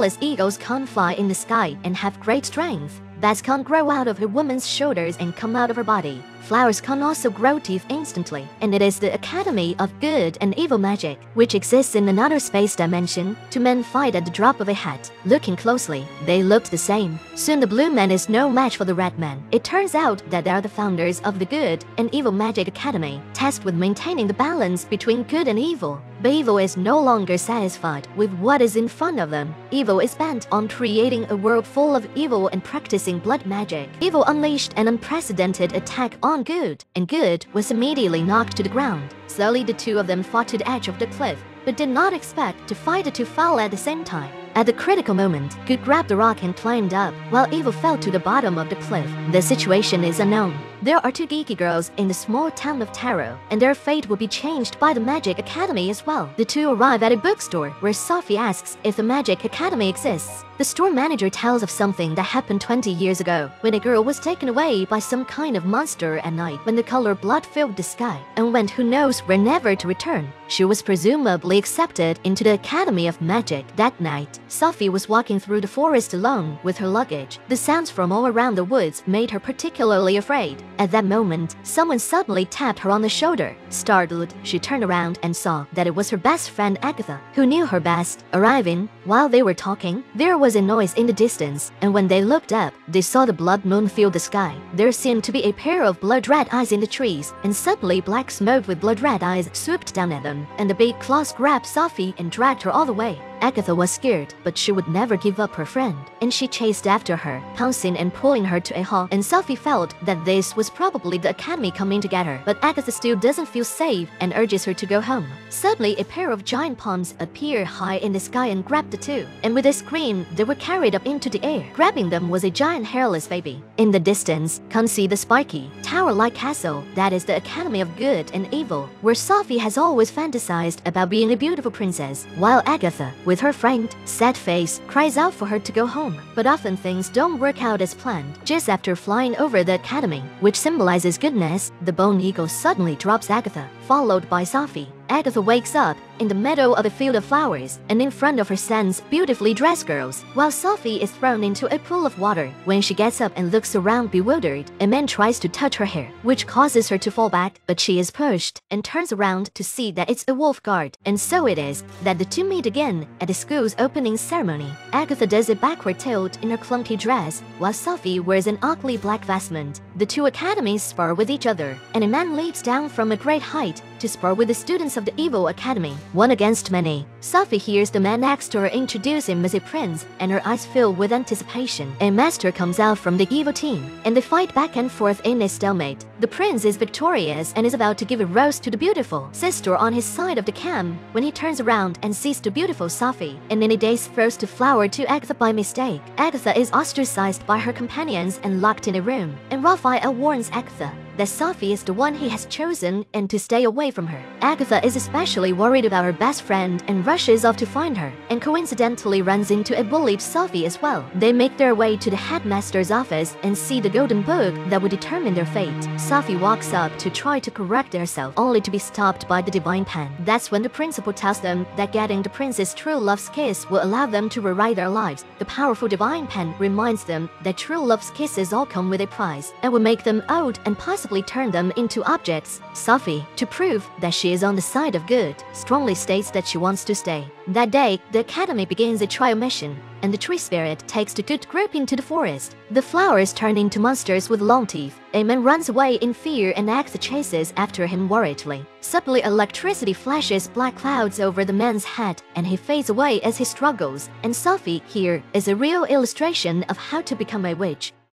fearless eagles can't fly in the sky and have great strength. Bats can't grow out of a woman's shoulders and come out of her body. Flowers can also grow teeth instantly, and it is the Academy of Good and Evil Magic, which exists in another space dimension. Two men fight at the drop of a hat. Looking closely, they looked the same. Soon the blue man is no match for the red man. It turns out that they are the founders of the Good and Evil Magic Academy, tasked with maintaining the balance between good and evil. Evil is no longer satisfied with what is in front of them. Evil is bent on creating a world full of evil and practicing blood magic. Evil unleashed an unprecedented attack on Good, and Good was immediately knocked to the ground. Slowly the two of them fought to the edge of the cliff, but did not expect to fight the two fall at the same time. At the critical moment, Good grabbed the rock and climbed up, while Evil fell to the bottom of the cliff. The situation is unknown. There are two geeky girls in the small town of Taro, and their fate will be changed by the Magic Academy as well. The two arrive at a bookstore where Sophie asks if the Magic Academy exists. The store manager tells of something that happened 20 years ago, when a girl was taken away by some kind of monster at night when the color blood filled the sky, and went who knows where never to return. She was presumably accepted into the Academy of Magic that night. Sophie was walking through the forest alone with her luggage. The sounds from all around the woods made her particularly afraid. At that moment, someone suddenly tapped her on the shoulder. Startled, she turned around and saw that it was her best friend Agatha, who knew her best. Arriving, while they were talking, there was a noise in the distance, and when they looked up, they saw the blood moon fill the sky. There seemed to be a pair of blood-red eyes in the trees, and suddenly black smoke with blood-red eyes swooped down at them, and the big claws grabbed Sophie and dragged her all the way. Agatha was scared, but she would never give up her friend, and she chased after her, pouncing and pulling her to a halt, and Sophie felt that this was probably the academy coming to get her, but Agatha still doesn't feel safe and urges her to go home. Suddenly, a pair of giant palms appear high in the sky and grab the two, and with a scream, they were carried up into the air. Grabbing them was a giant hairless baby. In the distance, can see the spiky, tower-like castle that is the Academy of Good and Evil, where Sophie has always fantasized about being a beautiful princess, while Agatha, with her framed, sad face, cries out for her to go home. But often things don't work out as planned. Just after flying over the academy, which symbolizes goodness, the bone eagle suddenly drops Agatha, followed by Sophie. Agatha wakes up in the middle of a field of flowers and in front of her stands beautifully dressed girls, while Sophie is thrown into a pool of water. When she gets up and looks around bewildered, a man tries to touch her hair, which causes her to fall back, but she is pushed and turns around to see that it's a wolf guard. And so it is that the two meet again at the school's opening ceremony. Agatha does a backward tilt in her clunky dress, while Sophie wears an ugly black vestment. The two academies spar with each other, and a man leaps down from a great height to spar with the students of the Evil Academy, one against many. Sophie hears the man next to her introduce him as a prince, and her eyes fill with anticipation. A master comes out from the evil team, and they fight back and forth in a stalemate. The prince is victorious and is about to give a rose to the beautiful sister on his side of the camp when he turns around and sees the beautiful Sophie, and in a daze throws the flower to Agatha by mistake. Agatha is ostracized by her companions and locked in a room, and Raphael warns Agatha that Sophie is the one he has chosen and to stay away from her. Agatha is especially worried about her best friend and rushes off to find her, and coincidentally runs into a bullied Sophie as well. They make their way to the headmaster's office and see the golden book that would determine their fate. Sophie walks up to try to correct herself, only to be stopped by the divine pen. That's when the principal tells them that getting the prince's true love's kiss will allow them to rewrite their lives. The powerful divine pen reminds them that true love's kisses all come with a price and will make them old and turn them into objects. Sophie, to prove that she is on the side of good, strongly states that she wants to stay. That day, the academy begins a trial mission, and the tree spirit takes the good group into the forest. The flowers turn into monsters with long teeth. A man runs away in fear and Agatha chases after him worriedly. Suddenly, electricity flashes black clouds over the man's head, and he fades away as he struggles. And Sophie here is a real illustration of how to become a witch.